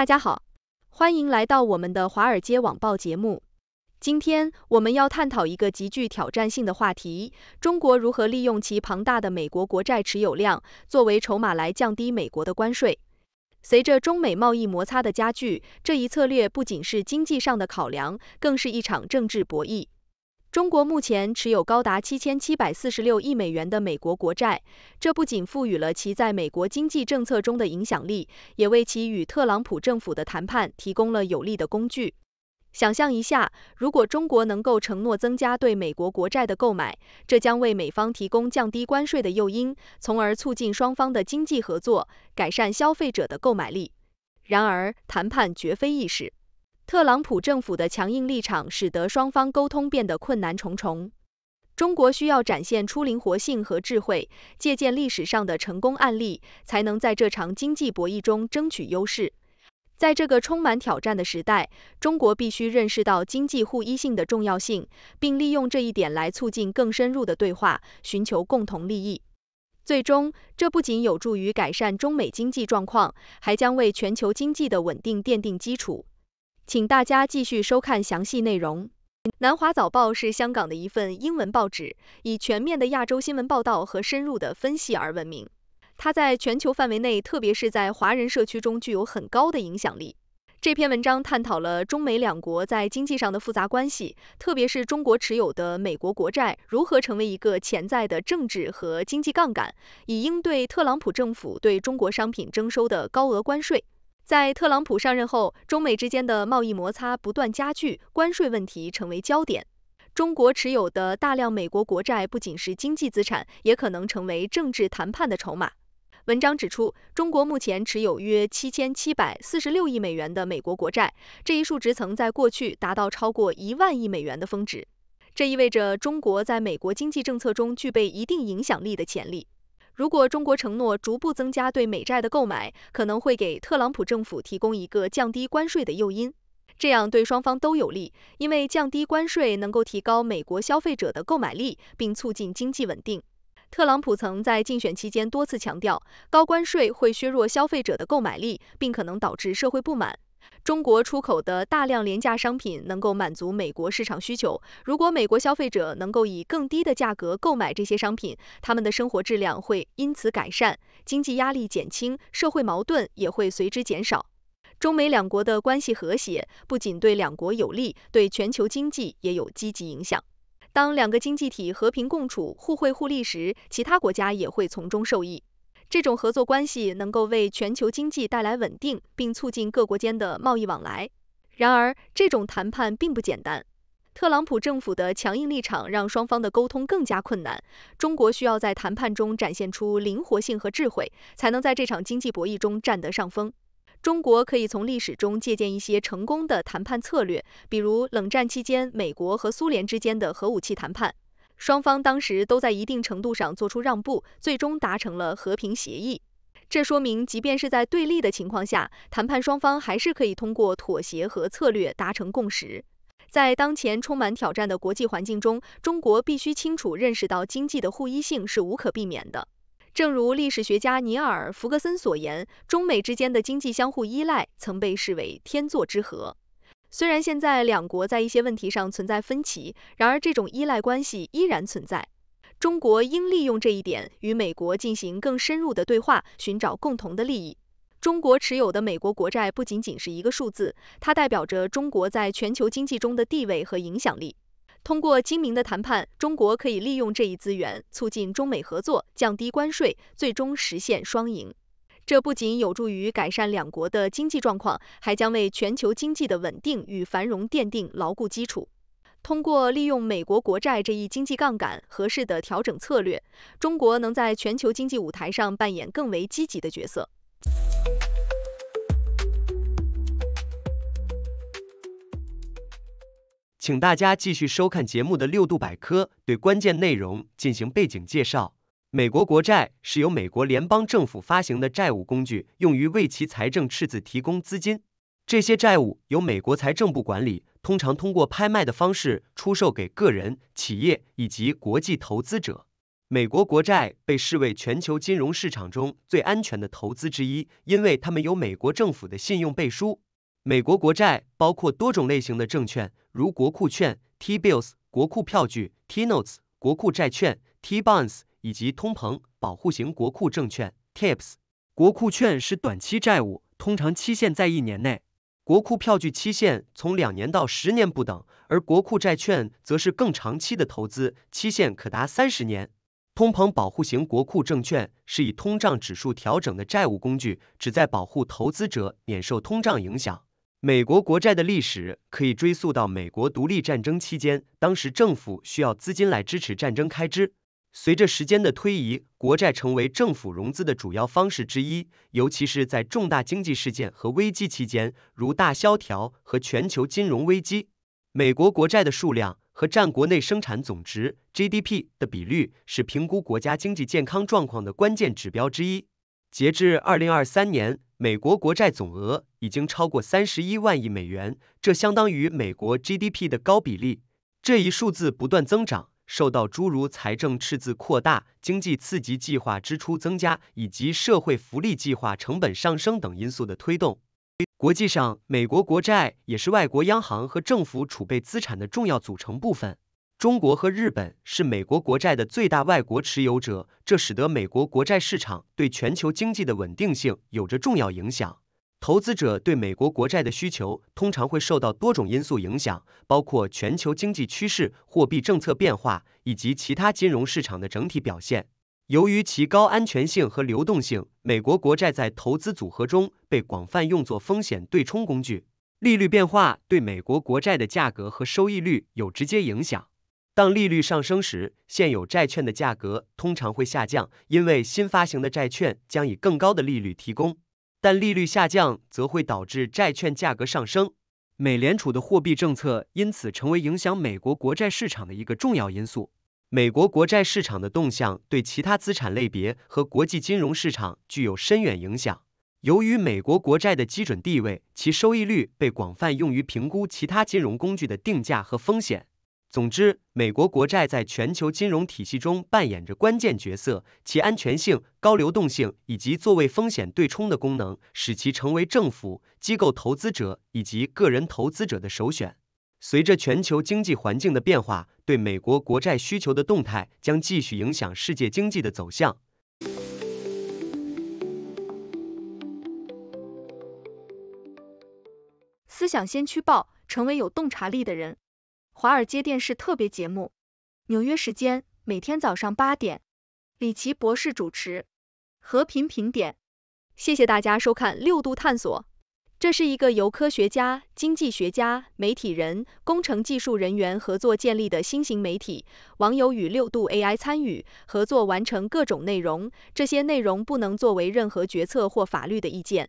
大家好，欢迎来到我们的华尔街网报节目。今天我们要探讨一个极具挑战性的话题：中国如何利用其庞大的美国国债持有量作为筹码来降低美国的关税。随着中美贸易摩擦的加剧，这一策略不仅是经济上的考量，更是一场政治博弈。中国目前持有高达七千七百四十六亿美元的美国国债，这不仅赋予了其在美国经济政策中的影响力，也为其与特朗普政府的谈判提供了有力的工具。想象一下，如果中国能够承诺增加对美国国债的购买，这将为美方提供降低关税的诱因，从而促进双方的经济合作，改善消费者的购买力。然而，谈判绝非易事。特朗普政府的强硬立场使得双方沟通变得困难重重。中国需要展现出灵活性和智慧，借鉴历史上的成功案例，才能在这场经济博弈中争取优势。在这个充满挑战的时代，中国必须认识到经济互依性的重要性，并利用这一点来促进更深入的对话，寻求共同利益。最终，这不仅有助于改善中美经济状况，还将为全球经济的稳定奠定基础。请大家继续收看详细内容。南华早报是香港的一份英文报纸，以全面的亚洲新闻报道和深入的分析而闻名。它在全球范围内，特别是在华人社区中具有很高的影响力。这篇文章探讨了中美两国在经济上的复杂关系，特别是中国持有的美国国债如何成为一个潜在的政治和经济杠杆，以应对特朗普政府对中国商品征收的高额关税。在特朗普上任后，中美之间的贸易摩擦不断加剧，关税问题成为焦点。中国持有的大量美国国债不仅是经济资产，也可能成为政治谈判的筹码。文章指出，中国目前持有约七千七百四十六亿美元的美国国债，这一数值曾在过去达到超过一万亿美元的峰值。这意味着中国在美国经济政策中具备一定影响力的潜力。如果中国承诺逐步增加对美债的购买，可能会给特朗普政府提供一个降低关税的诱因，这样对双方都有利，因为降低关税能够提高美国消费者的购买力，并促进经济稳定。特朗普曾在竞选期间多次强调，高关税会削弱消费者的购买力，并可能导致社会不满。中国出口的大量廉价商品能够满足美国市场需求。如果美国消费者能够以更低的价格购买这些商品，他们的生活质量会因此改善，经济压力减轻，社会矛盾也会随之减少。中美两国的关系和谐，不仅对两国有利，对全球经济也有积极影响。当两个经济体和平共处、互惠互利时，其他国家也会从中受益。这种合作关系能够为全球经济带来稳定，并促进各国间的贸易往来。然而，这种谈判并不简单。特朗普政府的强硬立场让双方的沟通更加困难。中国需要在谈判中展现出灵活性和智慧，才能在这场经济博弈中占得上风。中国可以从历史中借鉴一些成功的谈判策略，比如冷战期间美国和苏联之间的核武器谈判。双方当时都在一定程度上做出让步，最终达成了和平协议。这说明，即便是在对立的情况下，谈判双方还是可以通过妥协和策略达成共识。在当前充满挑战的国际环境中，中国必须清楚认识到经济的互依性是无可避免的。正如历史学家尼尔·弗格森所言，中美之间的经济相互依赖曾被视为天作之合。虽然现在两国在一些问题上存在分歧，然而这种依赖关系依然存在。中国应利用这一点，与美国进行更深入的对话，寻找共同的利益。中国持有的美国国债不仅仅是一个数字，它代表着中国在全球经济中的地位和影响力。通过精明的谈判，中国可以利用这一资源，促进中美合作，降低关税，最终实现双赢。这不仅有助于改善两国的经济状况，还将为全球经济的稳定与繁荣奠定牢固基础。通过利用美国国债这一经济杠杆，合适的调整策略，中国能在全球经济舞台上扮演更为积极的角色。请大家继续收看节目的六度百科，对关键内容进行背景介绍。美国国债是由美国联邦政府发行的债务工具，用于为其财政赤字提供资金。这些债务由美国财政部管理，通常通过拍卖的方式出售给个人、企业以及国际投资者。美国国债被视为全球金融市场中最安全的投资之一，因为它们有美国政府的信用背书。美国国债包括多种类型的证券，如国库券 （T-bills）、国库票据 （T-notes）、国库债券 （T-bonds） 以及通膨保护型国库证券 （TIPS）。国库券是短期债务，通常期限在一年内。国库票据期限从两年到十年不等，而国库债券则是更长期的投资，期限可达三十年。通膨保护型国库证券是以通胀指数调整的债务工具，旨在保护投资者免受通胀影响。美国国债的历史可以追溯到美国独立战争期间，当时政府需要资金来支持战争开支。随着时间的推移，国债成为政府融资的主要方式之一，尤其是在重大经济事件和危机期间，如大萧条和全球金融危机。美国国债的数量和占国内生产总值 GDP 的比率是评估国家经济健康状况的关键指标之一。截至二零二三年，美国国债总额已经超过三十一万亿美元，这相当于美国 GDP 的高比例。这一数字不断增长。受到诸如财政赤字扩大、经济刺激计划支出增加以及社会福利计划成本上升等因素的推动，国际上，美国国债也是外国央行和政府储备资产的重要组成部分。中国和日本是美国国债的最大外国持有者，这使得美国国债市场对全球经济的稳定性有着重要影响。投资者对美国国债的需求通常会受到多种因素影响，包括全球经济趋势、货币政策变化以及其他金融市场的整体表现。由于其高安全性和流动性，美国国债在投资组合中被广泛用作风险对冲工具。利率变化对美国国债的价格和收益率有直接影响。当利率上升时，现有债券的价格通常会下降，因为新发行的债券将以更高的利率提供。但利率下降则会导致债券价格上升，美联储的货币政策因此成为影响美国国债市场的一个重要因素。美国国债市场的动向对其他资产类别和国际金融市场具有深远影响。由于美国国债的基准地位，其收益率被广泛用于评估其他金融工具的定价和风险。总之，美国国债在全球金融体系中扮演着关键角色，其安全性、高流动性以及作为风险对冲的功能，使其成为政府、机构投资者以及个人投资者的首选。随着全球经济环境的变化，对美国国债需求的动态将继续影响世界经济的走向。思想先驱报，成为有洞察力的人。华尔街电视特别节目，纽约时间每天早上八点，李奇博士主持。和平评点，谢谢大家收看六度探索。这是一个由科学家、经济学家、媒体人、工程技术人员合作建立的新型媒体。网友与六度 AI 参与合作完成各种内容，这些内容不能作为任何决策或法律的意见。